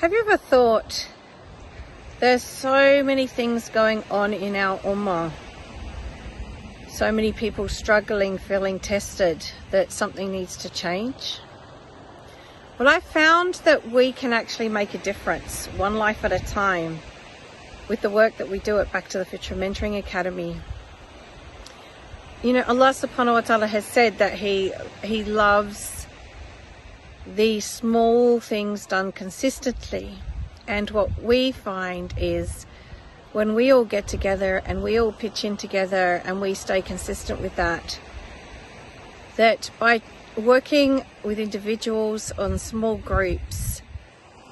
Have you ever thought there's so many things going on in our Ummah? So many people struggling, feeling tested, that something needs to change? Well, I found that we can actually make a difference, one life at a time, with the work that we do at Back to the Fitrah Mentoring Academy. You know, Allah subhanahu wa ta'ala has said that He He loves the small things done consistently. And what we find is when we all get together and we all pitch in together and we stay consistent with that, that by working with individuals on small groups,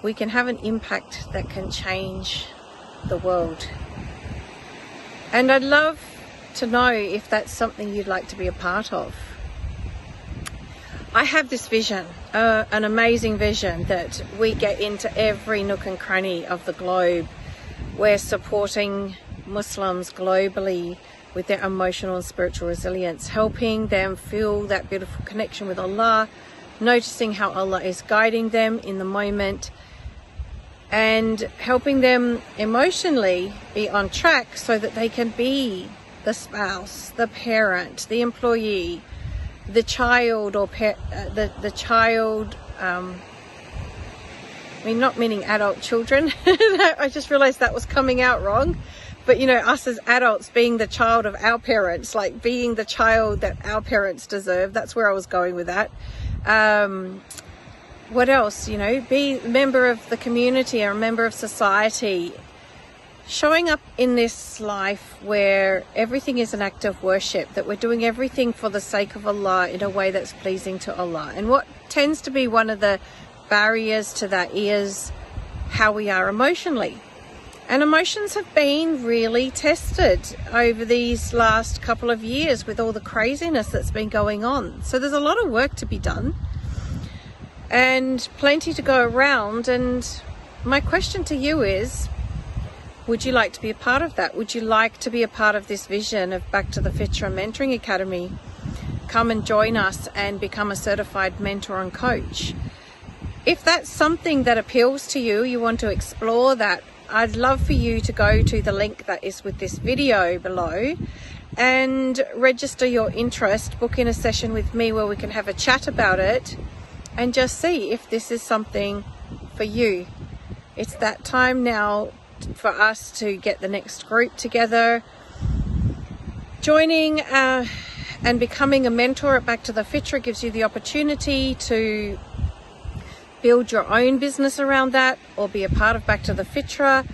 we can have an impact that can change the world. And I'd love to know if that's something you'd like to be a part of. I have this vision, uh, an amazing vision that we get into every nook and cranny of the globe. We're supporting Muslims globally with their emotional and spiritual resilience, helping them feel that beautiful connection with Allah, noticing how Allah is guiding them in the moment, and helping them emotionally be on track so that they can be the spouse, the parent, the employee, the child or uh, the the child. Um, I mean, not meaning adult children. I just realised that was coming out wrong. But you know, us as adults being the child of our parents, like being the child that our parents deserve. That's where I was going with that. Um, what else? You know, be a member of the community, a member of society, showing up in this life where everything is an act of worship, that we're doing everything for the sake of Allah in a way that's pleasing to Allah. And what tends to be one of the barriers to that is how we are emotionally. And emotions have been really tested over these last couple of years with all the craziness that's been going on. So there's a lot of work to be done and plenty to go around. And my question to you is would you like to be a part of that? Would you like to be a part of this vision of Back to the Fitrah Mentoring Academy? Come and join us and become a certified mentor and coach. If that's something that appeals to you, you want to explore that, I'd love for you to go to the link that is with this video below and register your interest, book in a session with me where we can have a chat about it and just see if this is something for you. It's that time now for us to get the next group together. Joining uh, and becoming a mentor at Back to the Fitrah gives you the opportunity to build your own business around that or be a part of Back to the Fitrah.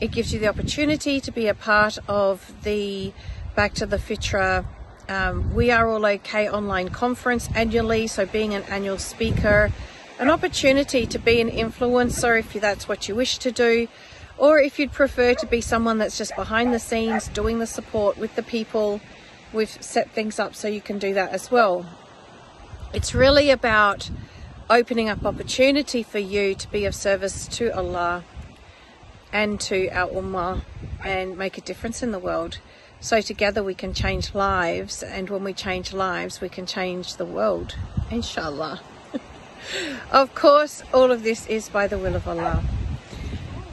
It gives you the opportunity to be a part of the Back to the Fitrah um, We Are All OK online conference annually. So being an annual speaker, an opportunity to be an influencer if that's what you wish to do or if you'd prefer to be someone that's just behind the scenes doing the support with the people, we've set things up so you can do that as well. It's really about opening up opportunity for you to be of service to Allah and to our Ummah and make a difference in the world. So together we can change lives, and when we change lives, we can change the world, inshallah. of course, all of this is by the will of Allah.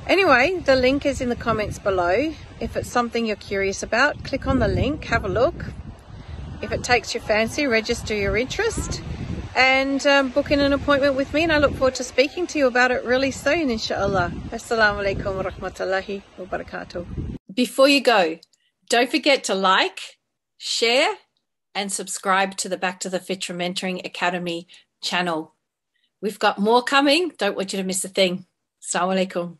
Anyway, the link is in the comments below. If it's something you're curious about, click on the link, have a look. If it takes your fancy, register your interest and um, book in an appointment with me and I look forward to speaking to you about it really soon, inshallah. Assalamu alaikum wa rahmatullahi wa barakatuh. Before you go, don't forget to like, share, and subscribe to the Back to the Fitrah Mentoring Academy channel. We've got more coming. Don't want you to miss a thing. Assalamu alaikum.